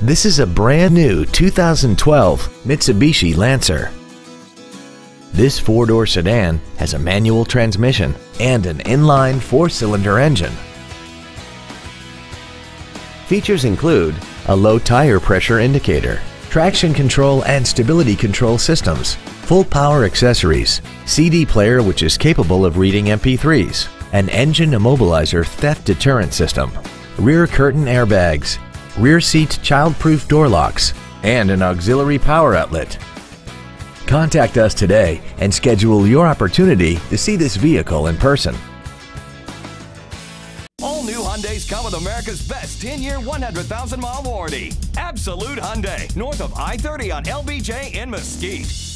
This is a brand new 2012 Mitsubishi Lancer. This four-door sedan has a manual transmission and an inline four-cylinder engine. Features include a low tire pressure indicator, traction control and stability control systems, full power accessories, CD player which is capable of reading MP3s, an engine immobilizer theft deterrent system, rear curtain airbags, rear seat child-proof door locks, and an auxiliary power outlet. Contact us today and schedule your opportunity to see this vehicle in person. All new Hyundais come with America's best 10-year, 100,000-mile warranty. Absolute Hyundai, north of I-30 on LBJ in Mesquite.